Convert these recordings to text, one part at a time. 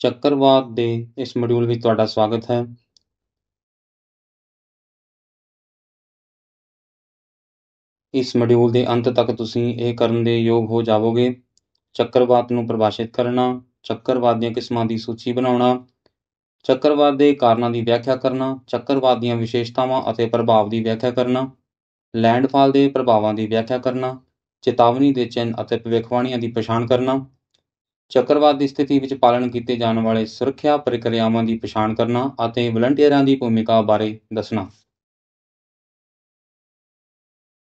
ਚੱਕਰਵਾਤ ਦੇ ਇਸ ਮੋਡਿਊਲ ਵਿੱਚ ਤੁਹਾਡਾ ਸਵਾਗਤ ਹੈ। ਇਸ ਮੋਡਿਊਲ ਦੇ ਅੰਤ ਤੱਕ ਤੁਸੀਂ ਇਹ ਕਰਨ ਦੇ ਯੋਗ ਹੋ ਜਾਵੋਗੇ। ਚੱਕਰਵਾਤ ਨੂੰ ਪਰਿਭਾਸ਼ਿਤ ਕਰਨਾ, ਚੱਕਰਵਾਤ ਦੀਆਂ ਕਿਸਮਾਂ ਦੀ ਸੂਚੀ ਬਣਾਉਣਾ, ਚੱਕਰਵਾਤ ਦੇ ਕਾਰਨਾਂ ਦੀ ਵਿਆਖਿਆ ਕਰਨਾ, ਚੱਕਰਵਾਤ ਦੀਆਂ ਵਿਸ਼ੇਸ਼ਤਾਵਾਂ ਅਤੇ ਪ੍ਰਭਾਵ ਦੀ ਵਿਆਖਿਆ ਕਰਨਾ, ਲੈਂਡਫਾਲ ਦੇ ਪ੍ਰਭਾਵਾਂ ਦੀ ਵਿਆਖਿਆ ਕਰਨਾ, ਚੇਤਾਵਨੀ ਦੇ ਚਿੰਨ੍ਹ ਅਤੇ ਭਵਿੱਖਬਾਣੀਆਂ ਦੀ ਪਛਾਣ ਕਰਨਾ ਚੱਕਰਵਾਤ ਦੀ ਸਥਿਤੀ ਵਿੱਚ ਪਾਲਣ ਕੀਤੇ ਜਾਣ ਵਾਲੇ ਸੁਰੱਖਿਆ ਪ੍ਰਕਿਰਿਆਵਾਂ ਦੀ ਪਛਾਣ ਕਰਨਾ ਅਤੇ ਵਲੰਟੀਅਰਾਂ ਦੀ ਭੂਮਿਕਾ ਬਾਰੇ ਦੱਸਣਾ।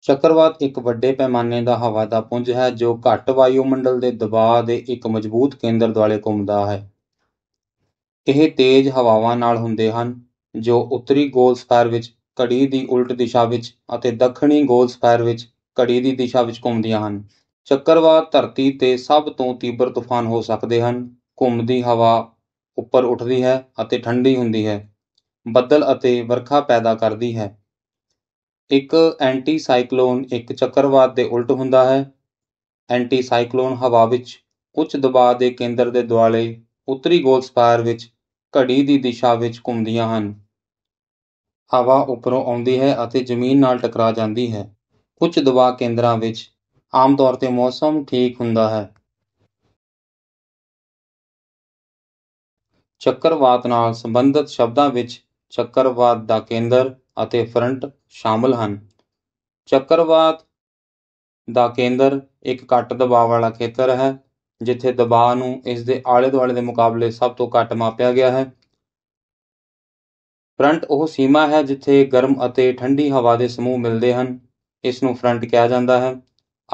ਚੱਕਰਵਾਤ ਇੱਕ ਵੱਡੇ ਪੈਮਾਨੇ ਦਾ ਹਵਾ ਦਾ ਪੁੰਜ ਹੈ, ਜੋ ਘੱਟ ਵਾਯੂਮੰਡਲ ਦੇ ਦਬਾਅ ਦੇ ਇੱਕ ਮਜ਼ਬੂਤ ਕੇਂਦਰ ਦੁਆਲੇ ਘੁੰਮਦਾ ਹੈ। ਇਹ ਤੇਜ਼ ਹਵਾਵਾਂ ਨਾਲ ਹੁੰਦੇ ਹਨ, ਜੋ ਉੱਤਰੀ ਗੋਲਸਫੈਰ ਵਿੱਚ ਘੜੀ ਦੀ ਉਲਟ ਦਿਸ਼ਾ ਵਿੱਚ ਅਤੇ ਦੱਖਣੀ ਗੋਲਸਫੈਰ ਵਿੱਚ ਘੜੀ ਦੀ ਦਿਸ਼ਾ ਵਿੱਚ ਘੁੰਮਦੀਆਂ ਹਨ। ਚੱਕਰਵਾਤ ਧਰਤੀ ਤੇ ਸਭ ਤੋਂ ਤੀਬਰ ਤੂਫਾਨ ਹੋ ਸਕਦੇ ਹਨ। ਘੁੰਮਦੀ ਹਵਾ ਉੱਪਰ ਉੱਠਦੀ ਹੈ ਅਤੇ ਠੰਡੀ ਹੁੰਦੀ ਹੈ। ਬੱਦਲ ਅਤੇ ਵਰਖਾ ਪੈਦਾ ਕਰਦੀ ਹੈ। ਇੱਕ ਐਂਟੀ ਸਾਈਕਲੋਨ ਇੱਕ ਚੱਕਰਵਾਤ ਦੇ ਉਲਟ ਹੁੰਦਾ ਹੈ। ਐਂਟੀ ਸਾਈਕਲੋਨ ਹਵਾ ਵਿੱਚ ਉੱਚ ਦਬਾਅ ਦੇ ਕੇਂਦਰ ਦੇ ਦੁਆਲੇ ਉੱਤਰੀ ਗੋਲਸਪਾਇਰ ਵਿੱਚ ਘੜੀ ਦੀ ਦਿਸ਼ਾ ਵਿੱਚ ਘੁੰਮਦੀਆਂ ਹਨ। ਹਵਾ ਉੱਪਰੋਂ ਆਉਂਦੀ ਹੈ ਅਤੇ ਜ਼ਮੀਨ ਨਾਲ ਟਕਰਾ ਜਾਂਦੀ ਹੈ। ਉੱਚ ਦਬਾਅ ਕੇਂਦਰਾਂ ਵਿੱਚ ਆਮ ਤੌਰ ਤੇ ਮੌਸਮ ਠੀਕ ਹੁੰਦਾ ਹੈ। ਚੱਕਰਵਾਤ ਨਾਲ ਸੰਬੰਧਿਤ ਸ਼ਬਦਾਂ ਵਿੱਚ ਚੱਕਰਵਾਤ ਦਾ ਕੇਂਦਰ ਅਤੇ ਫਰੰਟ ਸ਼ਾਮਲ ਹਨ। ਚੱਕਰਵਾਤ ਦਾ ਕੇਂਦਰ ਇੱਕ ਘੱਟ ਦਬਾਅ ਵਾਲਾ ਖੇਤਰ ਹੈ, ਜਿੱਥੇ ਦਬਾਅ ਨੂੰ ਇਸ ਦੇ ਆਲੇ ਦੁਆਲੇ ਦੇ ਮੁਕਾਬਲੇ ਸਭ ਤੋਂ ਘੱਟ ਮਾਪਿਆ ਗਿਆ ਹੈ। ਫਰੰਟ ਉਹ ਸੀਮਾ ਹੈ ਜਿੱਥੇ ਗਰਮ ਅਤੇ ਠੰਡੀ ਹਵਾ ਦੇ ਸਮੂਹ ਮਿਲਦੇ ਹਨ। ਇਸ ਨੂੰ ਫਰੰਟ ਕਿਹਾ ਜਾਂਦਾ ਹੈ।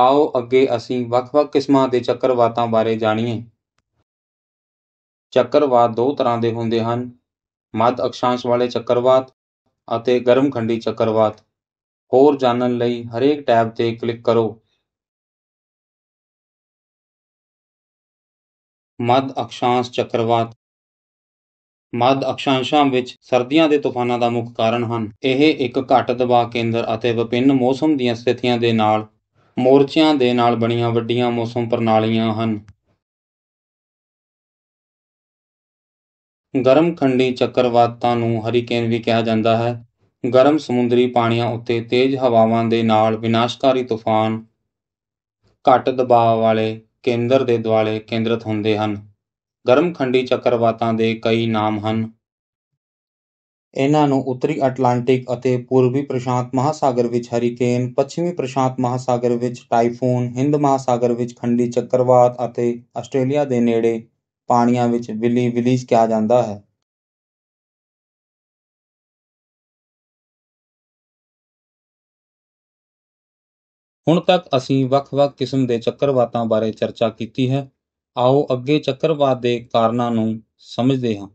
ਆਓ ਅੱਗੇ ਅਸੀਂ ਵੱਖ-ਵੱਖ ਕਿਸਮਾਂ ਦੇ ਚੱਕਰਵਾਤਾਂ ਬਾਰੇ ਜਾਣੀਏ। ਚੱਕਰਵਾਤ ਦੋ ਤਰ੍ਹਾਂ ਦੇ ਹੁੰਦੇ ਹਨ, ਮੱਧ ਅਕਸ਼ਾਂਸ਼ ਵਾਲੇ ਚੱਕਰਵਾਤ ਅਤੇ ਗਰਮ ਖੰਡੀ ਚੱਕਰਵਾਤ। ਹੋਰ ਜਾਣਨ ਲਈ ਹਰੇਕ ਟੈਬ ਤੇ ਕਲਿੱਕ ਕਰੋ। ਮੱਧ ਅਕਸ਼ਾਂਸ਼ ਚੱਕਰਵਾਤ। ਮੱਧ ਅਕਸ਼ਾਂਸ਼ਾਂ ਵਿੱਚ ਸਰਦੀਆਂ ਦੇ ਤੂਫਾਨਾਂ ਦਾ ਮੁੱਖ ਕਾਰਨ ਹਨ। ਇਹ ਇੱਕ ਘੱਟ ਦਬਾਅ ਕੇਂਦਰ ਅਤੇ ਵਿਭਿੰਨ ਮੌਸਮ ਦੀਆਂ ਸਥਿਤੀਆਂ ਦੇ ਨਾਲ ਮੋਰਚਿਆਂ ਦੇ ਨਾਲ ਬਣੀਆਂ ਵੱਡੀਆਂ ਮੌਸਮ ਪ੍ਰਣਾਲੀਆਂ ਹਨ। ਗਰਮ ਖੰਡੀ ਚੱਕਰਵਾਤਾਂ ਨੂੰ ਹਰੀਕੇਨ ਵੀ ਕਿਹਾ ਜਾਂਦਾ ਹੈ। ਗਰਮ ਸਮੁੰਦਰੀ ਪਾਣੀਆਂ ਉੱਤੇ ਤੇਜ਼ ਹਵਾਵਾਂ ਦੇ ਨਾਲ ਵਿਨਾਸ਼ਕਾਰੀ ਤੂਫਾਨ ਘੱਟ ਦਬਾਅ ਵਾਲੇ ਕੇਂਦਰ ਦੇ ਦੁਆਲੇ ਕੇਂਦਰਿਤ ਹੁੰਦੇ ਹਨ। ਗਰਮ ਖੰਡੀ ਚੱਕਰਵਾਤਾਂ ਦੇ ਕਈ ਨਾਮ ਹਨ। ਇਹਨਾਂ ਨੂੰ ਉੱਤਰੀ ਅਟਲਾਂਟਿਕ ਅਤੇ ਪੂਰਬੀ ਪ੍ਰਸ਼ਾਂਤ ਮਹਾਸਾਗਰ ਵਿੱਚ ਹਰੀਕੇਨ, ਪੱਛਮੀ ਪ੍ਰਸ਼ਾਂਤ ਮਹਾਸਾਗਰ ਵਿੱਚ ਟਾਈਫੂਨ, ਹਿੰਦ ਮਹਾਸਾਗਰ ਵਿੱਚ ਖੰਡੀ ਚੱਕਰਵਾਤ ਅਤੇ ਆਸਟ੍ਰੇਲੀਆ ਦੇ ਨੇੜੇ ਪਾਣੀਆਂ ਵਿੱਚ ਵਿਲੀ ਵਿਲੀਜ ਕਿਹਾ ਜਾਂਦਾ ਹੈ। ਹੁਣ ਤੱਕ ਅਸੀਂ ਵੱਖ-ਵੱਖ ਕਿਸਮ ਦੇ ਚੱਕਰਵਾਤਾਂ ਬਾਰੇ ਚਰਚਾ ਕੀਤੀ ਹੈ। ਆਓ ਅੱਗੇ ਚੱਕਰਵਾਤ ਦੇ ਕਾਰਨਾਂ ਨੂੰ ਸਮਝਦੇ ਹਾਂ।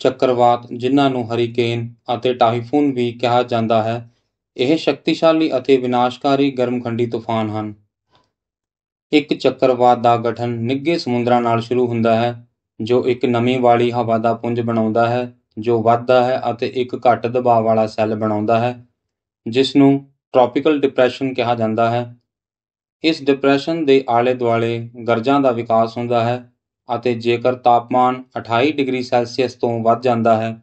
ਚੱਕਰਵਾਤ ਜਿਨ੍ਹਾਂ ਨੂੰ ਹਰੀਕੇਨ ਅਤੇ ਟਾਈਫੂਨ ਵੀ ਕਿਹਾ ਜਾਂਦਾ ਹੈ, ਇਹ ਸ਼ਕਤੀਸ਼ਾਲੀ ਅਤੇ ਵਿਨਾਸ਼ਕਾਰੀ ਗਰਮਖੰਡੀ ਤੂਫਾਨ ਹਨ। ਇੱਕ ਚੱਕਰਵਾਤ ਦਾ ਗਠਨ ਨਿੱਘੇ ਸਮੁੰਦਰਾਂ ਨਾਲ ਸ਼ੁਰੂ ਹੁੰਦਾ ਹੈ, ਜੋ ਇੱਕ ਨਮੀ ਵਾਲੀ ਹਵਾ ਦਾ ਪੁੰਜ ਬਣਾਉਂਦਾ ਹੈ, ਜੋ ਵੱਧਦਾ ਹੈ ਅਤੇ ਇੱਕ ਘੱਟ ਦਬਾਅ ਵਾਲਾ ਸੈੱਲ ਬਣਾਉਂਦਾ ਹੈ, ਜਿਸ ਨੂੰ ਟ੍ਰੋਪੀਕਲ ਡਿਪਰੈਸ਼ਨ ਕਿਹਾ ਜਾਂਦਾ ਹੈ। ਇਸ ਡਿਪਰੈਸ਼ਨ ਦੇ ਆਲੇ ਦੁਆਲੇ ਗਰਜਾਂ ਦਾ ਵਿਕਾਸ ਹੁੰਦਾ ਹੈ ਅਤੇ ਜੇਕਰ ਤਾਪਮਾਨ 28 ਡਿਗਰੀ ਸੈਲਸੀਅਸ ਤੋਂ ਵੱਧ ਜਾਂਦਾ ਹੈ,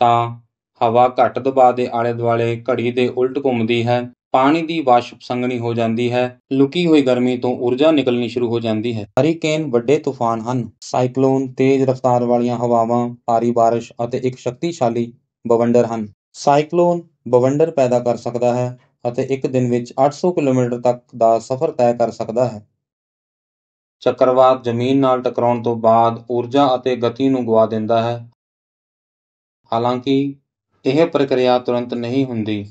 ਤਾਂ ਹਵਾ ਘੱਟ ਦਬਾਅ ਦੇ ਆਲੇ ਦੁਆਲੇ ਘੜੀ ਦੇ ਉਲਟ ਘੁੰਮਦੀ ਹੈ, ਪਾਣੀ ਦੀ ਵਾਸ਼ਪ ਸੰਘਣੀ ਹੋ ਜਾਂਦੀ ਹੈ, ਲੁਕੀ ਹੋਈ ਗਰਮੀ ਤੋਂ ਊਰਜਾ ਨਿਕਲਣੀ ਸ਼ੁਰੂ ਹੋ ਜਾਂਦੀ ਹੈ। ਹਰੀਕੇਨ ਵੱਡੇ ਤੂਫਾਨ ਹਨ। ਸਾਈਕਲੋਨ ਤੇਜ਼ ਰਫ਼ਤਾਰ ਵਾਲੀਆਂ ਹਵਾਵਾਂ, ਭਾਰੀ ਬਾਰਿਸ਼ ਅਤੇ ਇੱਕ ਸ਼ਕਤੀਸ਼ਾਲੀ ਬਵੰਡਰ ਹਨ। ਸਾਈਕਲੋਨ ਬਵੰਡਰ ਪੈਦਾ ਕਰ ਸਕਦਾ ਹੈ ਅਤੇ ਇੱਕ ਦਿਨ ਵਿੱਚ 800 ਕਿਲੋਮੀਟਰ ਤੱਕ ਦਾ ਸਫ਼ਰ ਤੈਅ ਕਰ ਸਕਦਾ ਹੈ। ਚੱਕਰਵਾਤ ਜ਼ਮੀਨ ਨਾਲ ਟਕਰਾਉਣ ਤੋਂ ਬਾਅਦ ਊਰਜਾ ਅਤੇ ਗਤੀ ਨੂੰ ਗਵਾ ਦਿੰਦਾ ਹੈ। ਹਾਲਾਂਕਿ ਇਹ ਪ੍ਰਕਿਰਿਆ ਤੁਰੰਤ ਨਹੀਂ ਹੁੰਦੀ।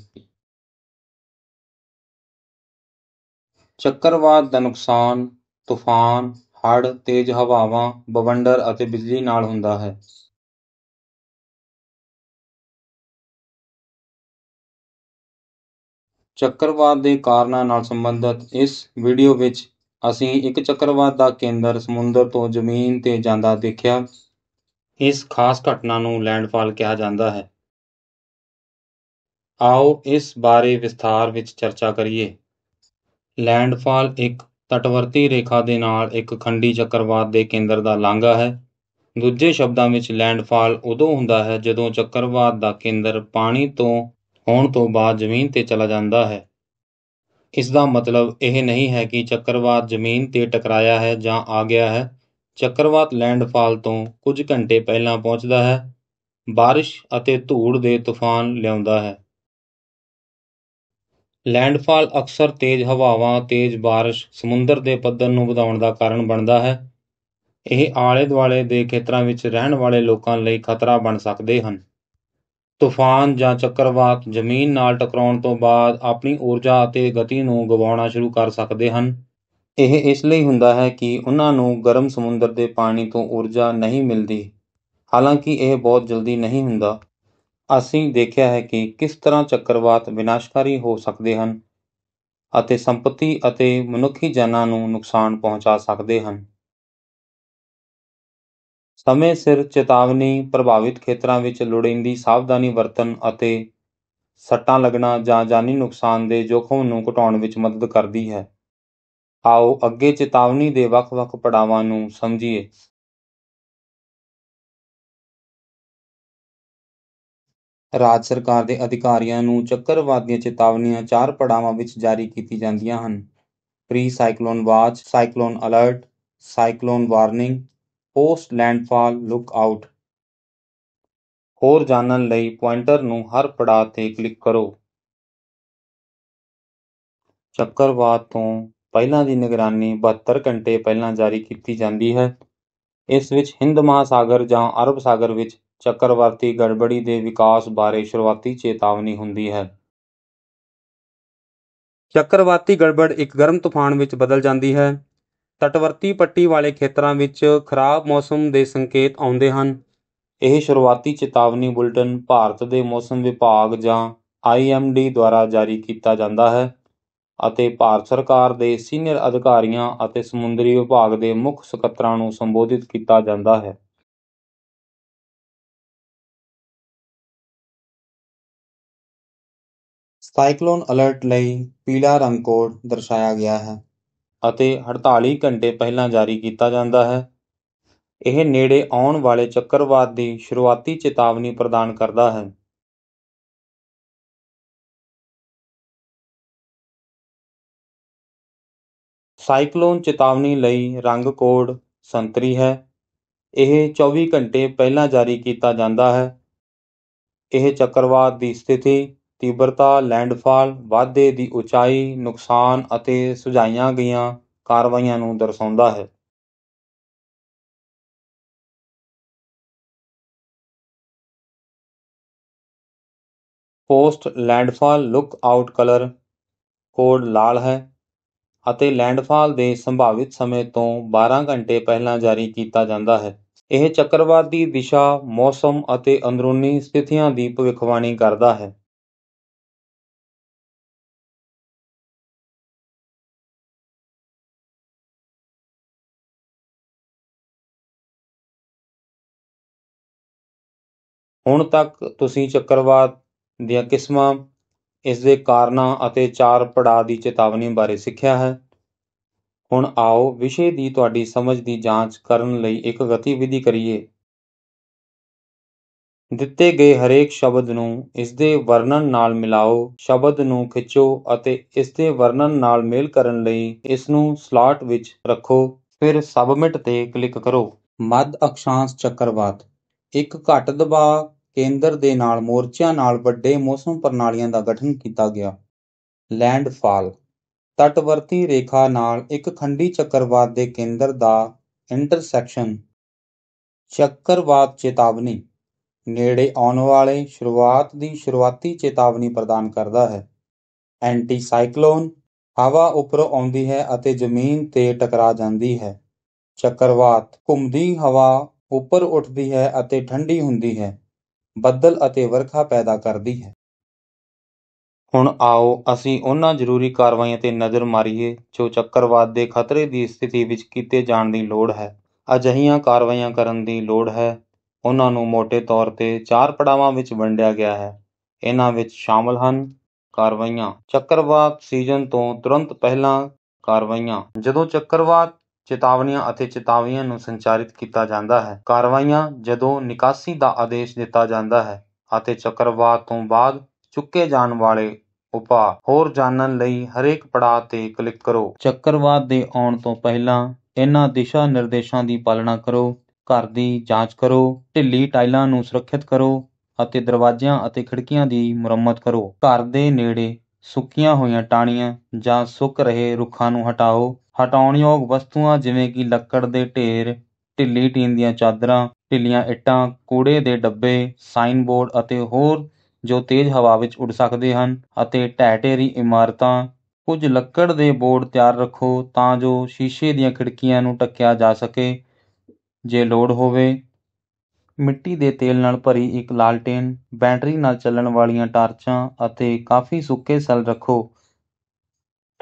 ਚੱਕਰਵਾਤ ਦਾ ਨੁਕਸਾਨ ਤੂਫਾਨ, ਹੜ੍ਹ, ਤੇਜ਼ ਹਵਾਵਾਂ, ਬਵੰਡਰ ਅਤੇ ਬਿਜਲੀ ਨਾਲ ਹੁੰਦਾ ਹੈ। ਚੱਕਰਵਾਤ ਦੇ ਕਾਰਨਾਂ ਨਾਲ ਸੰਬੰਧਿਤ ਇਸ ਵੀਡੀਓ ਵਿੱਚ ਅਸੀਂ ਇੱਕ ਚੱਕਰਵਾਤ ਦਾ ਕੇਂਦਰ ਸਮੁੰਦਰ ਤੋਂ ਜ਼ਮੀਨ ਤੇ ਜਾਂਦਾ ਦੇਖਿਆ ਇਸ ਖਾਸ ਘਟਨਾ ਨੂੰ ਲੈਂਡਫਾਲ ਕਿਹਾ ਜਾਂਦਾ ਹੈ ਆਓ ਇਸ ਬਾਰੇ ਵਿਸਥਾਰ ਵਿੱਚ ਚਰਚਾ ਕਰੀਏ ਲੈਂਡਫਾਲ ਇੱਕ ਤਟਵਰਤੀ ਰੇਖਾ ਦੇ ਨਾਲ ਇੱਕ ਖੰਡੀ ਚੱਕਰਵਾਤ ਦੇ ਕੇਂਦਰ ਦਾ ਲਾਂਘਾ ਹੈ। ਦੂਜੇ ਸ਼ਬਦਾਂ ਵਿੱਚ ਲੈਂਡਫਾਲ ਉਦੋਂ ਹੁੰਦਾ ਹੈ ਜਦੋਂ ਚੱਕਰਵਾਤ ਦਾ ਕੇਂਦਰ ਪਾਣੀ ਤੋਂ ਹੋਣ ਤੋਂ ਬਾਅਦ ਜ਼ਮੀਨ 'ਤੇ ਚਲਾ ਜਾਂਦਾ ਹੈ। ਇਸ ਦਾ ਮਤਲਬ ਇਹ ਨਹੀਂ ਹੈ ਕਿ ਚੱਕਰਵਾਤ ਜ਼ਮੀਨ 'ਤੇ ਟਕਰਾਇਆ ਹੈ ਜਾਂ ਆ ਗਿਆ ਹੈ। ਚੱਕਰਵਾਤ ਲੈਂਡਫਾਲ ਤੋਂ ਕੁਝ ਘੰਟੇ ਪਹਿਲਾਂ ਪਹੁੰਚਦਾ ਹੈ, ਬਾਰਿਸ਼ ਅਤੇ ਧੂੜ ਦੇ ਤੂਫਾਨ ਲਿਆਉਂਦਾ ਹੈ। ਲੈਂਡਫਾਲ ਅਕਸਰ ਤੇਜ਼ ਹਵਾਵਾਂ, ਤੇਜ਼ ਬਾਰਿਸ਼ ਸਮੁੰਦਰ ਦੇ ਪੱਧਰ ਨੂੰ ਵਧਾਉਣ ਦਾ ਕਾਰਨ ਬਣਦਾ ਹੈ। ਇਹ ਆਲੇ-ਦੁਆਲੇ ਦੇ ਖੇਤਰਾਂ ਵਿੱਚ ਰਹਿਣ ਵਾਲੇ ਲੋਕਾਂ ਲਈ ਖਤਰਾ ਬਣ ਸਕਦੇ ਹਨ। ਤੂਫਾਨ ਜਾਂ ਚੱਕਰਵਾਤ ਜ਼ਮੀਨ ਨਾਲ ਟਕਰਾਉਣ ਤੋਂ ਬਾਅਦ ਆਪਣੀ ਊਰਜਾ ਅਤੇ ਗਤੀ ਨੂੰ ਗਵਾਉਣਾ ਸ਼ੁਰੂ ਕਰ ਸਕਦੇ ਹਨ। ਇਹ ਇਸ ਲਈ ਹੁੰਦਾ ਹੈ ਕਿ ਉਨ੍ਹਾਂ ਨੂੰ ਗਰਮ ਸਮੁੰਦਰ ਦੇ ਪਾਣੀ ਤੋਂ ਊਰਜਾ ਨਹੀਂ ਮਿਲਦੀ, ਹਾਲਾਂਕਿ ਇਹ ਬਹੁਤ ਜਲਦੀ ਨਹੀਂ ਹੁੰਦਾ। ਅਸੀਂ ਦੇਖਿਆ ਹੈ ਕਿ ਕਿਸ ਤਰ੍ਹਾਂ ਚੱਕਰਵਾਤ ਵਿਨਾਸ਼ਕਾਰੀ ਹੋ ਸਕਦੇ ਹਨ ਅਤੇ ਸੰਪਤੀ ਅਤੇ ਮਨੁੱਖੀ ਜਾਨਾਂ ਨੂੰ ਨੁਕਸਾਨ ਪਹੁੰਚਾ ਸਕਦੇ ਹਨ। ਸਮੇਂ ਸਿਰ ਚੇਤਾਵਨੀ ਪ੍ਰਭਾਵਿਤ ਖੇਤਰਾਂ ਵਿੱਚ ਲੋੜੀਂਦੀ ਸਾਵਧਾਨੀ ਵਰਤਣ ਅਤੇ ਸੱਟਾਂ ਲੱਗਣਾ ਜਾਂ ਜਾਨੀ ਨੁਕਸਾਨ ਦੇ ਜੋਖਮ ਨੂੰ ਘਟਾਉਣ ਵਿੱਚ ਮਦਦ ਕਰਦੀ ਹੈ। ਆਓ ਅੱਗੇ ਚੇਤਾਵਨੀ ਦੇ ਵੱਖ-ਵੱਖ ਪੜਾਵਾਂ ਨੂੰ ਸਮਝੀਏ। ਰਾਜ ਸਰਕਾਰ ਦੇ ਅਧਿਕਾਰੀਆਂ ਨੂੰ ਚੱਕਰਵਾਦੀਆਂ ਚੇਤਾਵਨੀਆਂ ਚਾਰ ਪੜਾਵਾਂ ਵਿੱਚ ਜਾਰੀ ਕੀਤੀ ਜਾਂਦੀਆਂ ਹਨ: pre cyclone watch, cyclone alert, cyclone warning, post landfall look out. ਹੋਰ ਜਾਣਨ ਲਈ ਪੁਆਇੰਟਰ ਨੂੰ ਹਰ ਪੜਾਅ 'ਤੇ ਕਲਿੱਕ ਕਰੋ। ਚੱਕਰਵਾਤ ਤੋਂ ਪਹਿਲਾਂ ਦੀ ਨਿਗਰਾਨੀ ਬਹੱਤਰ ਘੰਟੇ ਪਹਿਲਾਂ ਜਾਰੀ ਕੀਤੀ ਜਾਂਦੀ ਹੈ। ਇਸ ਵਿੱਚ ਹਿੰਦ ਮਹਾਸਾਗਰ ਜਾਂ ਅਰਬ ਸਾਗਰ ਵਿੱਚ ਚੱਕਰਵਾਤੀ ਗੜਬੜੀ ਦੇ ਵਿਕਾਸ ਬਾਰੇ ਸ਼ੁਰੂਆਤੀ ਚੇਤਾਵਨੀ ਹੁੰਦੀ ਹੈ। ਚੱਕਰਵਾਤੀ ਗੜਬੜ ਇੱਕ ਗਰਮ ਤੂਫਾਨ ਵਿੱਚ ਬਦਲ ਜਾਂਦੀ ਹੈ। ਤਟਵਰਤੀ ਪੱਟੀ ਵਾਲੇ ਖੇਤਰਾਂ ਵਿੱਚ ਖਰਾਬ ਮੌਸਮ ਦੇ ਸੰਕੇਤ ਆਉਂਦੇ ਹਨ। ਇਹ ਸ਼ੁਰੂਆਤੀ ਚੇਤਾਵਨੀ ਬੁਲੇਟਿਨ ਭਾਰਤ ਦੇ ਮੌਸਮ ਵਿਭਾਗ ਜਾਂ ਆਈ ਐਮ ਡੀ ਦੁਆਰਾ ਜਾਰੀ ਕੀਤਾ ਜਾਂਦਾ ਹੈ ਅਤੇ ਭਾਰਤ ਸਰਕਾਰ ਦੇ ਸੀਨੀਅਰ ਅਧਿਕਾਰੀਆਂ ਅਤੇ ਸਮੁੰਦਰੀ ਵਿਭਾਗ ਦੇ ਮੁੱਖ ਸਕੱਤਰਾਂ ਨੂੰ ਸੰਬੋਧਿਤ ਕੀਤਾ ਜਾਂਦਾ ਹੈ। ਸਾਈਕਲੋਨ ਅਲਰਟ ਲਈ ਪੀਲਾ ਰੰਗ ਕੋਡ ਦਰਸਾਇਆ ਗਿਆ ਹੈ ਅਤੇ ਅੜਤਾਲੀ ਘੰਟੇ ਪਹਿਲਾਂ ਜਾਰੀ ਕੀਤਾ ਜਾਂਦਾ ਹੈ। ਇਹ ਨੇੜੇ ਆਉਣ ਵਾਲੇ ਚੱਕਰਵਾਤ ਦੀ ਸ਼ੁਰੂਆਤੀ ਚੇਤਾਵਨੀ ਪ੍ਰਦਾਨ ਕਰਦਾ ਹੈ। ਸਾਈਕਲੋਨ ਚੇਤਾਵਨੀ ਲਈ ਰੰਗ ਕੋਡ ਸੰਤਰੀ ਹੈ। ਇਹ ਚੌਵੀ ਘੰਟੇ ਪਹਿਲਾਂ ਜਾਰੀ ਕੀਤਾ ਜਾਂਦਾ ਹੈ। ਇਹ ਚੱਕਰਵਾਤ ਦੀ ਸਥਿਤੀ, ਤੀਬਰਤਾ, ਲੈਂਡਫਾਲ, ਵਾਧੇ ਦੀ ਉਚਾਈ, ਨੁਕਸਾਨ ਅਤੇ ਸੁਝਾਈਆਂ ਗਈਆਂ ਕਾਰਵਾਈਆਂ ਨੂੰ ਦਰਸਾਉਂਦਾ ਹੈ। Post landfall look out colour code ਲਾਲ ਹੈ ਅਤੇ ਲੈਂਡਫਾਲ ਦੇ ਸੰਭਾਵਿਤ ਸਮੇਂ ਤੋਂ ਬਾਰਾਂ ਘੰਟੇ ਪਹਿਲਾਂ ਜਾਰੀ ਕੀਤਾ ਜਾਂਦਾ ਹੈ। ਇਹ ਚੱਕਰਵਾਦੀ ਦਿਸ਼ਾ, ਮੌਸਮ ਅਤੇ ਅੰਦਰੂਨੀ ਸਥਿਤੀਆਂ ਦੀ ਭਵਿੱਖਬਾਣੀ ਕਰਦਾ ਹੈ। ਹੁਣ ਤੱਕ ਤੁਸੀਂ ਚੱਕਰਵਾਤ ਦੀਆਂ ਕਿਸਮਾਂ, ਇਸਦੇ ਕਾਰਨਾਂ ਅਤੇ ਚਾਰ ਪੜਾਅ ਦੀ ਚੇਤਾਵਨੀ ਬਾਰੇ ਸਿੱਖਿਆ ਹੈ। ਹੁਣ ਆਓ ਵਿਸ਼ੇ ਦੀ ਤੁਹਾਡੀ ਸਮਝ ਦੀ ਜਾਂਚ ਕਰਨ ਲਈ ਇੱਕ ਗਤੀਵਿਧੀ ਕਰੀਏ। ਦਿੱਤੇ ਗਏ ਹਰੇਕ ਸ਼ਬਦ ਨੂੰ ਇਸਦੇ ਵਰਣਨ ਨਾਲ ਮਿਲਾਓ। ਸ਼ਬਦ ਨੂੰ ਖਿੱਚੋ ਅਤੇ ਇਸਦੇ ਵਰਣਨ ਨਾਲ ਮੇਲ ਕਰਨ ਲਈ ਇਸਨੂੰ ਸਲਾਟ ਵਿੱਚ ਰੱਖੋ, ਫਿਰ ਸਬਮਿਟ 'ਤੇ ਕਲਿੱਕ ਕਰੋ। ਮੱਧ ਅਕਸ਼ਾਂਸ਼ ਚੱਕਰਵਾਤ ਇੱਕ ਘੱਟ ਦਬਾਅ ਕੇਂਦਰ ਦੇ ਨਾਲ ਮੋਰਚਿਆਂ ਨਾਲ ਵੱਡੇ ਮੌਸਮ ਪ੍ਰਣਾਲੀਆਂ ਦਾ ਗਠਨ ਕੀਤਾ ਗਿਆ। ਲੈਂਡਫਾਲ ਤਟਵਰਤੀ ਰੇਖਾ ਨਾਲ ਇੱਕ ਖੰਡੀ ਚੱਕਰਵਾਤ ਦੇ ਕੇਂਦਰ ਦਾ ਇੰਟਰਸੈਕਸ਼ਨ। ਚੱਕਰਵਾਤ ਚੇਤਾਵਨੀ ਨੇੜੇ ਆਉਣ ਵਾਲੇ ਸ਼ੁਰੂਆਤ ਦੀ ਸ਼ੁਰੂਆਤੀ ਚੇਤਾਵਨੀ ਪ੍ਰਦਾਨ ਕਰਦਾ ਹੈ। ਐਂਟੀ-ਸਾਈਕਲੋਨ ਹਵਾ ਉੱਪਰੋਂ ਆਉਂਦੀ ਹੈ ਅਤੇ ਜ਼ਮੀਨ 'ਤੇ ਟਕਰਾ ਜਾਂਦੀ ਹੈ। ਚੱਕਰਵਾਤ ਘੁੰਮਦੀ ਹਵਾ ਉੱਪਰ ਉੱਠਦੀ ਹੈ ਅਤੇ ਠੰਡੀ ਹੁੰਦੀ ਹੈ, ਬੱਦਲ ਅਤੇ ਵਰਖਾ ਪੈਦਾ ਕਰਦੀ ਹੈ। ਹੁਣ ਆਓ ਅਸੀਂ ਉਹਨਾਂ ਜ਼ਰੂਰੀ ਕਾਰਵਾਈਆਂ 'ਤੇ ਨਜ਼ਰ ਮਾਰੀਏ, ਜੋ ਚੱਕਰਵਾਤ ਦੇ ਖਤਰੇ ਦੀ ਸਥਿਤੀ ਵਿੱਚ ਕੀਤੇ ਜਾਣ ਦੀ ਲੋੜ ਹੈ। ਅਜਿਹੀਆਂ ਕਾਰਵਾਈਆਂ ਕਰਨ ਦੀ ਲੋੜ ਹੈ। ਉਹਨਾਂ ਨੂੰ ਮੋਟੇ ਤੌਰ 'ਤੇ ਚਾਰ ਪੜਾਵਾਂ ਵਿੱਚ ਵੰਡਿਆ ਗਿਆ ਹੈ। ਇਹਨਾਂ ਵਿੱਚ ਸ਼ਾਮਲ ਹਨ: ਕਾਰਵਾਈਆਂ ਚੱਕਰਵਾਤ ਸੀਜ਼ਨ ਤੋਂ ਤੁਰੰਤ ਪਹਿਲਾਂ ਕਾਰਵਾਈਆਂ ਜਦੋਂ ਚੱਕਰਵਾਤ ਚੇਤਾਵਨੀਆਂ ਅਤੇ ਚੇਤਾਵਨੀਆਂ ਨੂੰ ਸੰਚਾਰਿਤ ਕੀਤਾ ਜਾਂਦਾ ਹੈ। ਕਾਰਵਾਈਆਂ ਜਦੋਂ ਨਿਕਾਸੀ ਦਾ ਆਦੇਸ਼ ਦਿੱਤਾ ਜਾਂਦਾ ਹੈ ਅਤੇ ਚੱਕਰਵਾਤ ਤੋਂ ਬਾਅਦ ਚੁੱਕੇ ਜਾਣ ਵਾਲੇ ਉਪਾਅ ਹੋਰ ਜਾਣਨ ਲਈ ਹਰੇਕ ਪੜਾਅ ਤੇ ਕਲਿੱਕ ਕਰੋ। ਚੱਕਰਵਾਤ ਦੇ ਆਉਣ ਤੋਂ ਪਹਿਲਾਂ ਇਹਨਾਂ ਦਿਸ਼ਾ ਨਿਰਦੇਸ਼ਾਂ ਦੀ ਪਾਲਣਾ ਕਰੋ, ਘਰ ਦੀ ਜਾਂਚ ਕਰੋ, ਢਿੱਲੀ ਟਾਈਲਾਂ ਨੂੰ ਸੁਰੱਖਿਅਤ ਕਰੋ ਅਤੇ ਦਰਵਾਜ਼ਿਆਂ ਅਤੇ ਖਿੜਕੀਆਂ ਦੀ ਮੁਰੰਮਤ ਕਰੋ। ਘਰ ਦੇ ਨੇੜੇ ਸੁੱਕੀਆਂ ਹੋਈਆਂ ਟਾਹਣੀਆਂ ਜਾਂ ਸੁੱਕ ਰਹੇ ਰੁੱਖਾਂ ਨੂੰ ਹਟਾਓ। ਹਟਾਉਣਯੋਗ ਵਸਤੂਆਂ ਜਿਵੇਂ ਕਿ ਲੱਕੜ ਦੇ ਢੇਰ, ਢਿੱਲੀ ਟੀਨ ਦੀਆਂ ਚਾਦਰਾਂ, ਢਿੱਲੀਆਂ ਇੱਟਾਂ, ਕੂੜੇ ਦੇ ਡੱਬੇ, ਸਾਈਨ ਬੋਰਡ ਅਤੇ ਹੋਰ ਜੋ ਤੇਜ਼ ਹਵਾ ਵਿੱਚ ਉੱਡ ਸਕਦੇ ਹਨ ਅਤੇ ਢਹਿ ਢੇਰੀ ਇਮਾਰਤਾਂ। ਕੁਝ ਲੱਕੜ ਦੇ ਬੋਰਡ ਤਿਆਰ ਰੱਖੋ ਤਾਂ ਜੋ ਸ਼ੀਸ਼ੇ ਦੀਆਂ ਖਿੜਕੀਆਂ ਨੂੰ ਢੱਕਿਆ ਜਾ ਸਕੇ, ਜੇ ਲੋੜ ਹੋਵੇ। ਮਿੱਟੀ ਦੇ ਤੇਲ ਨਾਲ ਭਰੀ ਇੱਕ ਲਾਲਟੇਨ, ਬੈਟਰੀ ਨਾਲ ਚੱਲਣ ਵਾਲੀਆਂ ਟਾਰਚਾਂ ਅਤੇ ਕਾਫੀ ਸੁੱਕੇ ਸੈੱਲ ਰੱਖੋ।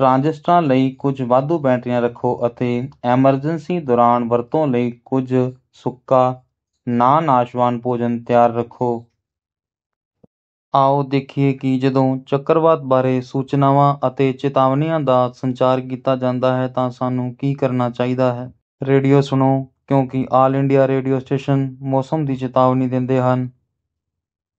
ਟ੍ਰਾਂਜਿਸਟਰਾਂ ਲਈ ਕੁਝ ਵਾਧੂ ਬੈਟਰੀਆਂ ਰੱਖੋ ਅਤੇ ਐਮਰਜੈਂਸੀ ਦੌਰਾਨ ਵਰਤੋਂ ਲਈ ਕੁਝ ਸੁੱਕਾ ਨਾ ਨਾਸ਼ਵਾਨ ਭੋਜਨ ਤਿਆਰ ਰੱਖੋ। ਆਓ ਦੇਖੀਏ ਕਿ ਜਦੋਂ ਚੱਕਰਵਾਤ ਬਾਰੇ ਸੂਚਨਾਵਾਂ ਅਤੇ ਚੇਤਾਵਨੀਆਂ ਦਾ ਸੰਚਾਰ ਕੀਤਾ ਜਾਂਦਾ ਹੈ ਤਾਂ ਸਾਨੂੰ ਕੀ ਕਰਨਾ ਚਾਹੀਦਾ ਹੈ? ਰੇਡੀਓ ਸੁਣੋ, ਕਿਉਂਕਿ ਆਲ ਇੰਡੀਆ ਰੇਡੀਓ ਸਟੇਸ਼ਨ ਮੌਸਮ ਦੀ ਚੇਤਾਵਨੀ ਦਿੰਦੇ ਹਨ।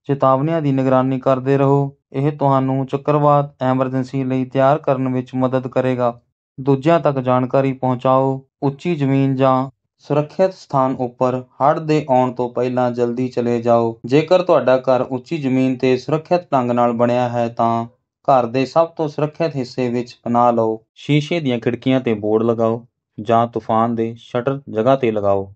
ਚੇਤਾਵਨੀਆਂ ਦੀ ਨਿਗਰਾਨੀ ਕਰਦੇ ਰਹੋ। ਇਹ ਤੁਹਾਨੂੰ ਚੱਕਰਵਾਤ ਐਮਰਜੈਂਸੀ ਲਈ ਤਿਆਰ ਕਰਨ ਵਿੱਚ ਮਦਦ ਕਰੇਗਾ। ਦੂਜਿਆਂ ਤੱਕ ਜਾਣਕਾਰੀ ਪਹੁੰਚਾਓ। ਉੱਚੀ ਜ਼ਮੀਨ ਜਾਂ ਸੁਰੱਖਿਅਤ ਸਥਾਨ ਉੱਪਰ ਹੜ੍ਹ ਦੇ ਆਉਣ ਤੋਂ ਪਹਿਲਾਂ ਜਲਦੀ ਚਲੇ ਜਾਓ। ਜੇਕਰ ਤੁਹਾਡਾ ਘਰ ਉੱਚੀ ਜ਼ਮੀਨ ਤੇ ਸੁਰੱਖਿਅਤ ਢੰਗ ਨਾਲ ਬਣਿਆ ਹੈ ਤਾਂ ਘਰ ਦੇ ਸਭ ਤੋਂ ਸੁਰੱਖਿਅਤ ਹਿੱਸੇ ਵਿੱਚ ਪਨਾਹ ਲਓ। ਸ਼ੀਸ਼ੇ ਦੀਆਂ ਖਿੜਕੀਆਂ ਤੇ ਬੋਰਡ ਲਗਾਓ ਜਾਂ ਤੂਫਾਨ ਦੇ ਸ਼ਟਰ ਜਗ੍ਹਾ ਤੇ ਲਗਾਓ।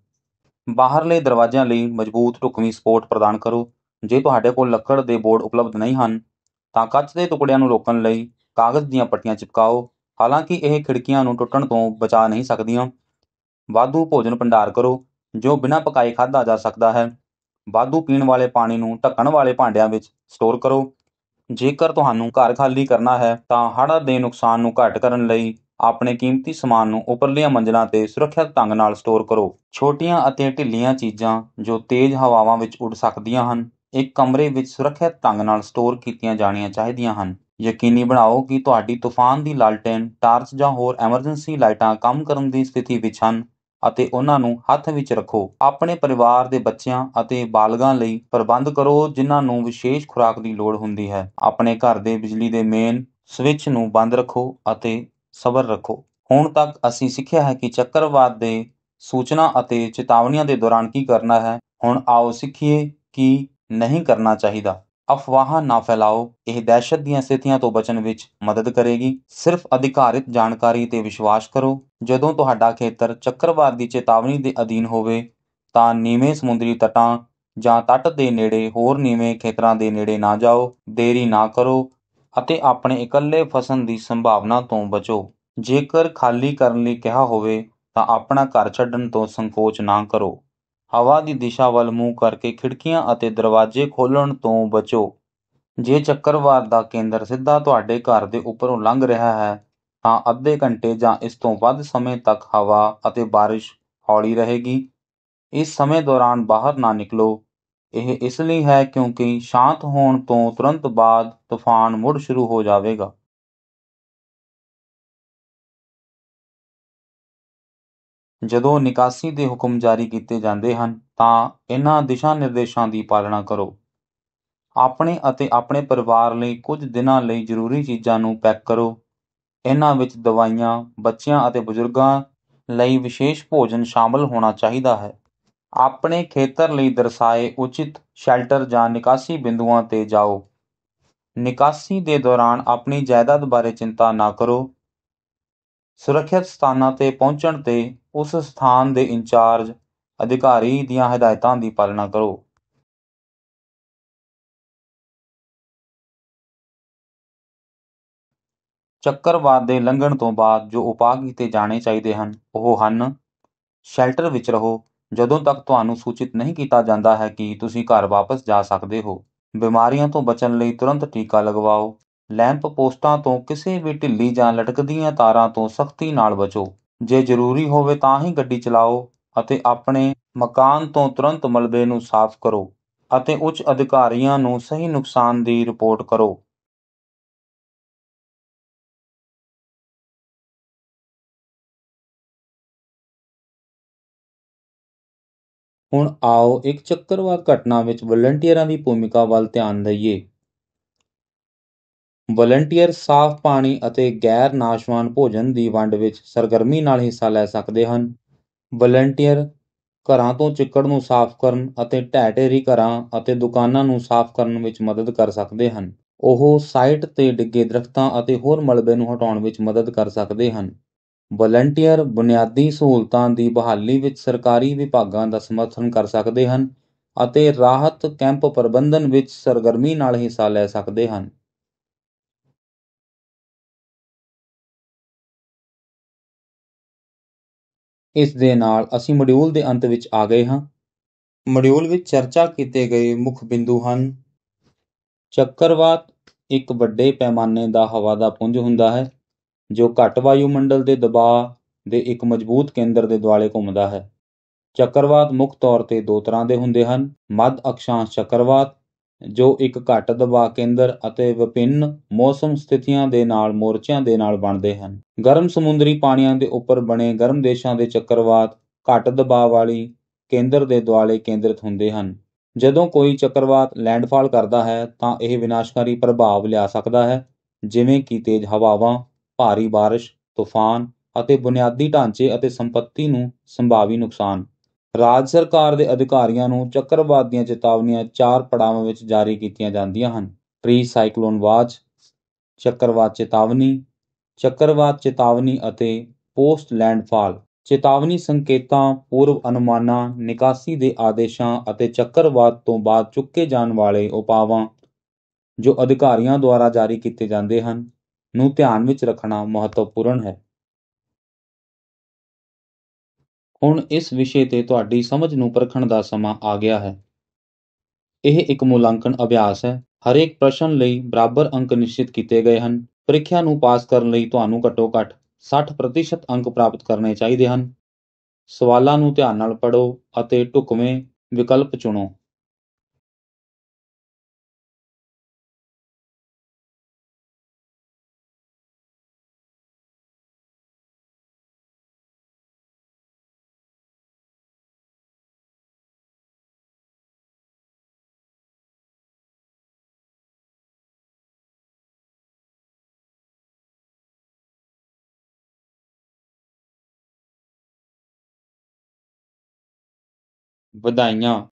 ਬਾਹਰਲੇ ਦਰਵਾਜ਼ਿਆਂ ਲਈ ਮਜ਼ਬੂਤ ਢੁਕਵੀਂ ਸਪੋਰਟ ਪ੍ਰਦਾਨ ਕਰੋ। ਜੇ ਤੁਹਾਡੇ ਕੋਲ ਲੱਕੜ ਦੇ ਬੋਰਡ ਉਪਲਬਧ ਨਹੀਂ ਹਨ ਤਾਂ ਕੱਚ ਦੇ ਟੁਕੜਿਆਂ ਨੂੰ ਰੋਕਣ ਲਈ ਕਾਗਜ਼ ਦੀਆਂ ਪੱਟੀਆਂ ਚਿਪਕਾਓ। ਹਾਲਾਂਕਿ ਇਹ ਖਿੜਕੀਆਂ ਨੂੰ ਟੁੱਟਣ ਤੋਂ ਬਚਾ ਨਹੀਂ ਸਕਦੀਆਂ। ਵਾਧੂ ਭੋਜਨ ਭੰਡਾਰ ਕਰੋ, ਜੋ ਬਿਨਾਂ ਪਕਾਏ ਖਾਧਾ ਜਾ ਸਕਦਾ ਹੈ। ਵਾਧੂ ਪੀਣ ਵਾਲੇ ਪਾਣੀ ਨੂੰ ਢੱਕਣ ਵਾਲੇ ਭਾਂਡਿਆਂ ਵਿੱਚ ਸਟੋਰ ਕਰੋ। ਜੇਕਰ ਤੁਹਾਨੂੰ ਘਰ ਖਾਲੀ ਕਰਨਾ ਹੈ, ਤਾਂ ਹੜ੍ਹ ਦੇ ਨੁਕਸਾਨ ਨੂੰ ਘੱਟ ਕਰਨ ਲਈ ਆਪਣੇ ਕੀਮਤੀ ਸਮਾਨ ਨੂੰ ਉੱਪਰਲੀਆਂ ਮੰਜ਼ਲਾਂ ਤੇ ਸੁਰੱਖਿਅਤ ਢੰਗ ਨਾਲ ਸਟੋਰ ਕਰੋ। ਛੋਟੀਆਂ ਅਤੇ ਢਿੱਲੀਆਂ ਚੀਜ਼ਾਂ ਜੋ ਤੇਜ਼ ਹਵਾਵਾਂ ਵਿੱਚ ਉੱਡ ਸਕਦੀਆਂ ਹਨ। ਇੱਕ ਕਮਰੇ ਵਿੱਚ ਸੁਰੱਖਿਅਤ ਢੰਗ ਨਾਲ ਸਟੋਰ ਕੀਤੀਆਂ ਜਾਣੀਆਂ ਚਾਹੀਦੀਆਂ ਹਨ। ਯਕੀਨੀ ਬਣਾਓ ਕਿ ਤੁਹਾਡੀ ਤੂਫਾਨ ਦੀ ਲਾਲਟੇਨ, ਟਾਰਚ ਜਾਂ ਹੋਰ ਐਮਰਜੈਂਸੀ ਲਾਈਟਾਂ ਕੰਮ ਕਰਨ ਦੀ ਸਥਿਤੀ ਵਿੱਚ ਹਨ ਅਤੇ ਉਹਨਾਂ ਨੂੰ ਹੱਥ ਵਿੱਚ ਰੱਖੋ। ਆਪਣੇ ਪਰਿਵਾਰ ਦੇ ਬੱਚਿਆਂ ਅਤੇ ਬਾਲਗਾਂ ਲਈ ਪ੍ਰਬੰਧ ਕਰੋ ਜਿਨ੍ਹਾਂ ਨੂੰ ਵਿਸ਼ੇਸ਼ ਖੁਰਾਕ ਦੀ ਲੋੜ ਹੁੰਦੀ ਹੈ। ਆਪਣੇ ਘਰ ਦੇ ਬਿਜਲੀ ਦੇ ਮੇਨ ਸਵਿੱਚ ਨੂੰ ਬੰਦ ਰੱਖੋ ਅਤੇ ਸਬਰ ਰੱਖੋ। ਹੁਣ ਤੱਕ ਅਸੀਂ ਸਿੱਖਿਆ ਹੈ ਕਿ ਚੱਕਰਵਾਦ ਦੇ ਸੂਚਨਾ ਅਤੇ ਚੇਤਾਵਨੀਆਂ ਦੇ ਦੌਰਾਨ ਕੀ ਕਰਨਾ ਹੈ। ਹੁਣ ਆਓ ਸਿੱਖੀਏ ਕਿ ਨਹੀਂ ਕਰਨਾ ਚਾਹੀਦਾ। ਅਫਵਾਹਾਂ ਨਾ ਫੈਲਾਓ। ਇਹ ਦਹਿਸ਼ਤ ਦੀਆਂ ਸਥਿਤੀਆਂ ਤੋਂ ਬਚਣ ਵਿੱਚ ਮਦਦ ਕਰੇਗੀ। ਸਿਰਫ ਅਧਿਕਾਰਿਤ ਜਾਣਕਾਰੀ ਤੇ ਵਿਸ਼ਵਾਸ ਕਰੋ। ਜਦੋਂ ਤੁਹਾਡਾ ਖੇਤਰ ਚੱਕਰਵਾਤ ਦੀ ਚੇਤਾਵਨੀ ਦੇ ਅਧੀਨ ਹੋਵੇ, ਤਾਂ ਨੀਵੇਂ ਸਮੁੰਦਰੀ ਤੱਟਾਂ ਜਾਂ ਤੱਟ ਦੇ ਨੇੜੇ ਹੋਰ ਨੀਵੇਂ ਖੇਤਰਾਂ ਦੇ ਨੇੜੇ ਨਾ ਜਾਓ। ਦੇਰੀ ਨਾ ਕਰੋ ਅਤੇ ਆਪਣੇ ਇਕੱਲੇ ਫਸਣ ਦੀ ਸੰਭਾਵਨਾ ਤੋਂ ਬਚੋ। ਜੇਕਰ ਖਾਲੀ ਕਰਨ ਲਈ ਕਿਹਾ ਹੋਵੇ, ਤਾਂ ਆਪਣਾ ਘਰ ਛੱਡਣ ਤੋਂ ਸੰਕੋਚ ਨਾ ਕਰੋ। ਹਵਾ ਦੀ ਦਿਸ਼ਾ ਵੱਲ ਮੂੰਹ ਕਰਕੇ ਖਿੜਕੀਆਂ ਅਤੇ ਦਰਵਾਜ਼ੇ ਖੋਲ੍ਹਣ ਤੋਂ ਬਚੋ। ਜੇ ਚੱਕਰਵਾਤ ਦਾ ਕੇਂਦਰ ਸਿੱਧਾ ਤੁਹਾਡੇ ਘਰ ਦੇ ਉੱਪਰੋਂ ਲੰਘ ਰਿਹਾ ਹੈ, ਤਾਂ ਅੱਧੇ ਘੰਟੇ ਜਾਂ ਇਸ ਤੋਂ ਵੱਧ ਸਮੇਂ ਤੱਕ ਹਵਾ ਅਤੇ ਬਾਰਿਸ਼ ਹੌਲੀ ਰਹੇਗੀ। ਇਸ ਸਮੇਂ ਦੌਰਾਨ ਬਾਹਰ ਨਾ ਨਿਕਲੋ। ਇਹ ਇਸ ਲਈ ਹੈ ਕਿਉਂਕਿ ਸ਼ਾਂਤ ਹੋਣ ਤੋਂ ਤੁਰੰਤ ਬਾਅਦ ਤੂਫਾਨ ਮੁੜ ਸ਼ੁਰੂ ਹੋ ਜਾਵੇਗਾ। ਜਦੋਂ ਨਿਕਾਸੀ ਦੇ ਹੁਕਮ ਜਾਰੀ ਕੀਤੇ ਜਾਂਦੇ ਹਨ, ਤਾਂ ਇਹਨਾਂ ਦਿਸ਼ਾ ਨਿਰਦੇਸ਼ਾਂ ਦੀ ਪਾਲਣਾ ਕਰੋ। ਆਪਣੇ ਅਤੇ ਆਪਣੇ ਪਰਿਵਾਰ ਲਈ ਕੁਝ ਦਿਨਾਂ ਲਈ ਜ਼ਰੂਰੀ ਚੀਜ਼ਾਂ ਨੂੰ ਪੈਕ ਕਰੋ। ਇਹਨਾਂ ਵਿੱਚ ਦਵਾਈਆਂ, ਬੱਚਿਆਂ ਅਤੇ ਬਜ਼ੁਰਗਾਂ ਲਈ ਵਿਸ਼ੇਸ਼ ਭੋਜਨ ਸ਼ਾਮਲ ਹੋਣਾ ਚਾਹੀਦਾ ਹੈ। ਆਪਣੇ ਖੇਤਰ ਲਈ ਦਰਸਾਏ ਉਚਿਤ ਸ਼ੈਲਟਰ ਜਾਂ ਨਿਕਾਸੀ ਬਿੰਦੂਆਂ ਤੇ ਜਾਓ। ਨਿਕਾਸੀ ਦੇ ਦੌਰਾਨ ਆਪਣੀ ਜਾਇਦਾਦ ਬਾਰੇ ਚਿੰਤਾ ਨਾ ਕਰੋ। ਸੁਰੱਖਿਅਤ ਸਥਾਨਾਂ ਤੇ ਪਹੁੰਚਣ ਤੇ ਉਸ ਸਥਾਨ ਦੇ ਇੰਚਾਰਜ ਅਧਿਕਾਰੀ ਦੀਆਂ ਹਦਾਇਤਾਂ ਦੀ ਪਾਲਣਾ ਕਰੋ। ਚੱਕਰਵਾਤ ਦੇ ਲੰਘਣ ਤੋਂ ਬਾਅਦ ਜੋ ਉਪਾਅ ਕੀਤੇ ਜਾਣੇ ਚਾਹੀਦੇ ਹਨ, ਉਹ ਹਨ, ਸ਼ੈਲਟਰ ਵਿੱਚ ਰਹੋ। ਜਦੋਂ ਤੱਕ ਤੁਹਾਨੂੰ ਸੂਚਿਤ ਨਹੀਂ ਕੀਤਾ ਜਾਂਦਾ ਹੈ ਕਿ ਤੁਸੀਂ ਘਰ ਵਾਪਸ ਜਾ ਸਕਦੇ ਹੋ, ਬਿਮਾਰੀਆਂ ਤੋਂ ਬਚਣ ਲਈ ਤੁਰੰਤ ਟੀਕਾ ਲਗਵਾਓ। ਲੈਂਪ ਪੋਸਟਾਂ ਤੋਂ ਕਿਸੇ ਵੀ ਢਿੱਲੀ ਜਾਂ ਲਟਕਦੀਆਂ ਤਾਰਾਂ ਤੋਂ ਸਖ਼ਤੀ ਨਾਲ ਬਚੋ। ਜੇ ਜ਼ਰੂਰੀ ਹੋਵੇ ਤਾਂ ਹੀ ਗੱਡੀ ਚਲਾਓ ਅਤੇ ਆਪਣੇ ਮਕਾਨ ਤੋਂ ਤੁਰੰਤ ਮਲਬੇ ਨੂੰ ਸਾਫ਼ ਕਰੋ ਅਤੇ ਉੱਚ ਅਧਿਕਾਰੀਆਂ ਨੂੰ ਸਹੀ ਨੁਕਸਾਨ ਦੀ ਰਿਪੋਰਟ ਕਰੋ। ਹੁਣ ਆਓ ਇੱਕ ਚੱਕਰਵਾਰ ਘਟਨਾ ਵਿੱਚ ਵਲੰਟੀਅਰਾਂ ਦੀ ਭੂਮਿਕਾ ਵੱਲ ਧਿਆਨ ਦਈਏ। ਵਲੰਟੀਅਰ ਸਾਫ਼ ਪਾਣੀ ਅਤੇ ਗੈਰ ਨਾਸ਼ਵਾਨ ਭੋਜਨ ਦੀ ਵੰਡ ਵਿੱਚ ਸਰਗਰਮੀ ਨਾਲ ਹਿੱਸਾ ਲੈ ਸਕਦੇ ਹਨ। ਵਲੰਟੀਅਰ ਘਰਾਂ ਤੋਂ ਚਿੱਕੜ ਨੂੰ ਸਾਫ਼ ਕਰਨ ਅਤੇ ਢਹਿ ਢੇਰੀ ਘਰਾਂ ਅਤੇ ਦੁਕਾਨਾਂ ਨੂੰ ਸਾਫ਼ ਕਰਨ ਵਿੱਚ ਮਦਦ ਕਰ ਸਕਦੇ ਹਨ। ਉਹ ਸਾਈਟ ਤੇ ਡਿੱਗੇ ਦਰਖਤਾਂ ਅਤੇ ਹੋਰ ਮਲਬੇ ਨੂੰ ਹਟਾਉਣ ਵਿੱਚ ਮਦਦ ਕਰ ਸਕਦੇ ਹਨ। ਵਲੰਟੀਅਰ ਬੁਨਿਆਦੀ ਸਹੂਲਤਾਂ ਦੀ ਬਹਾਲੀ ਵਿੱਚ ਸਰਕਾਰੀ ਵਿਭਾਗਾਂ ਦਾ ਸਮਰਥਨ ਕਰ ਸਕਦੇ ਹਨ ਅਤੇ ਰਾਹਤ ਕੈਂਪ ਪ੍ਰਬੰਧਨ ਵਿੱਚ ਸਰਗਰਮੀ ਨਾਲ ਹਿੱਸਾ ਲੈ ਸਕਦੇ ਹਨ। ਇਸ ਦੇ ਨਾਲ ਅਸੀਂ ਮੋਡਿਊਲ ਦੇ ਅੰਤ ਵਿੱਚ ਆ ਗਏ ਹਾਂ। ਮੋਡਿਊਲ ਵਿੱਚ ਚਰਚਾ ਕੀਤੇ ਗਏ ਮੁੱਖ ਬਿੰਦੂ ਹਨ। ਚੱਕਰਵਾਤ ਇੱਕ ਵੱਡੇ ਪੈਮਾਨੇ ਦਾ ਹਵਾ ਦਾ ਪੁੰਜ ਹੁੰਦਾ ਹੈ, ਜੋ ਘੱਟ ਵਾਯੂਮੰਡਲ ਦੇ ਦਬਾਅ ਦੇ ਇੱਕ ਮਜ਼ਬੂਤ ਕੇਂਦਰ ਦੇ ਦੁਆਲੇ ਘੁੰਮਦਾ ਹੈ। ਚੱਕਰਵਾਤ ਮੁੱਖ ਤੌਰ ਤੇ ਦੋ ਤਰ੍ਹਾਂ ਦੇ ਹੁੰਦੇ ਹਨ। ਮੱਧ ਅਕਸ਼ਾਂਸ਼ ਚੱਕਰਵਾਤ ਜੋ ਇੱਕ ਘੱਟ ਦਬਾਅ ਕੇਂਦਰ ਅਤੇ ਵਿਭਿੰਨ ਮੌਸਮ ਸਥਿਤੀਆਂ ਦੇ ਨਾਲ ਮੋਰਚਿਆਂ ਦੇ ਨਾਲ ਬਣਦੇ ਹਨ। ਗਰਮ ਸਮੁੰਦਰੀ ਪਾਣੀਆਂ ਦੇ ਉੱਪਰ ਬਣੇ ਗਰਮ ਦੇਸ਼ਾਂ ਦੇ ਚੱਕਰਵਾਤ ਘੱਟ ਦਬਾਅ ਵਾਲੀ ਕੇਂਦਰ ਦੇ ਦੁਆਲੇ ਕੇਂਦਰਿਤ ਹੁੰਦੇ ਹਨ। ਜਦੋਂ ਕੋਈ ਚੱਕਰਵਾਤ ਲੈਂਡਫਾਲ ਕਰਦਾ ਹੈ, ਤਾਂ ਇਹ ਵਿਨਾਸ਼ਕਾਰੀ ਪ੍ਰਭਾਵ ਲਿਆ ਸਕਦਾ ਹੈ, ਜਿਵੇਂ ਕਿ ਤੇਜ਼ ਹਵਾਵਾਂ, ਭਾਰੀ ਬਾਰਿਸ਼, ਤੂਫਾਨ ਅਤੇ ਬੁਨਿਆਦੀ ਢਾਂਚੇ ਅਤੇ ਸੰਪਤੀ ਨੂੰ ਸੰਭਾਵੀ ਨੁਕਸਾਨ। ਰਾਜ ਸਰਕਾਰ ਦੇ ਅਧਿਕਾਰੀਆਂ ਨੂੰ ਚੱਕਰਵਾਤ ਦੀਆਂ ਚੇਤਾਵਨੀਆਂ ਚਾਰ ਪੜਾਵਾਂ ਵਿੱਚ ਜਾਰੀ ਕੀਤੀਆਂ ਜਾਂਦੀਆਂ ਹਨ। ਪ੍ਰੀ ਸਾਈਕਲੋਨ ਵਾਚ, ਚੱਕਰਵਾਤ ਚੇਤਾਵਨੀ ਚੱਕਰਵਾਤ ਚੇਤਾਵਨੀ ਅਤੇ ਪੋਸਟ ਲੈਂਡਫਾਲ। ਚੇਤਾਵਨੀ ਸੰਕੇਤਾਂ, ਪੂਰਵ ਅਨੁਮਾਨਾਂ, ਨਿਕਾਸੀ ਦੇ ਆਦੇਸ਼ਾਂ ਅਤੇ ਚੱਕਰਵਾਤ ਤੋਂ ਬਾਅਦ ਚੁੱਕੇ ਜਾਣ ਵਾਲੇ ਉਪਾਵਾਂ ਜੋ ਅਧਿਕਾਰੀਆਂ ਦੁਆਰਾ ਜਾਰੀ ਕੀਤੇ ਜਾਂਦੇ ਹਨ ਨੂੰ ਧਿਆਨ ਵਿੱਚ ਰੱਖਣਾ ਮਹੱਤਵਪੂਰਨ ਹੈ। ਹੁਣ ਇਸ ਵਿਸ਼ੇ ਤੇ ਤੁਹਾਡੀ ਸਮਝ ਨੂੰ ਪਰਖਣ ਦਾ ਸਮਾਂ ਆ ਗਿਆ ਹੈ। ਇਹ ਇੱਕ ਮੁਲਾਂਕਣ ਅਭਿਆਸ ਹੈ। ਹਰੇਕ ਪ੍ਰਸ਼ਨ ਲਈ ਬਰਾਬਰ ਅੰਕ ਨਿਸ਼ਚਿਤ ਕੀਤੇ ਗਏ ਹਨ। ਪ੍ਰੀਖਿਆ ਨੂੰ ਪਾਸ ਕਰਨ ਲਈ ਤੁਹਾਨੂੰ ਘੱਟੋ-ਘੱਟ 60% ਅੰਕ ਪ੍ਰਾਪਤ ਕਰਨੇ ਚਾਹੀਦੇ ਹਨ। ਸਵਾਲਾਂ ਨੂੰ ਧਿਆਨ ਨਾਲ ਪੜ੍ਹੋ ਅਤੇ ਢੁਕਵੇਂ ਵਿਕਲਪ ਚੁਣੋ। 不打鸟。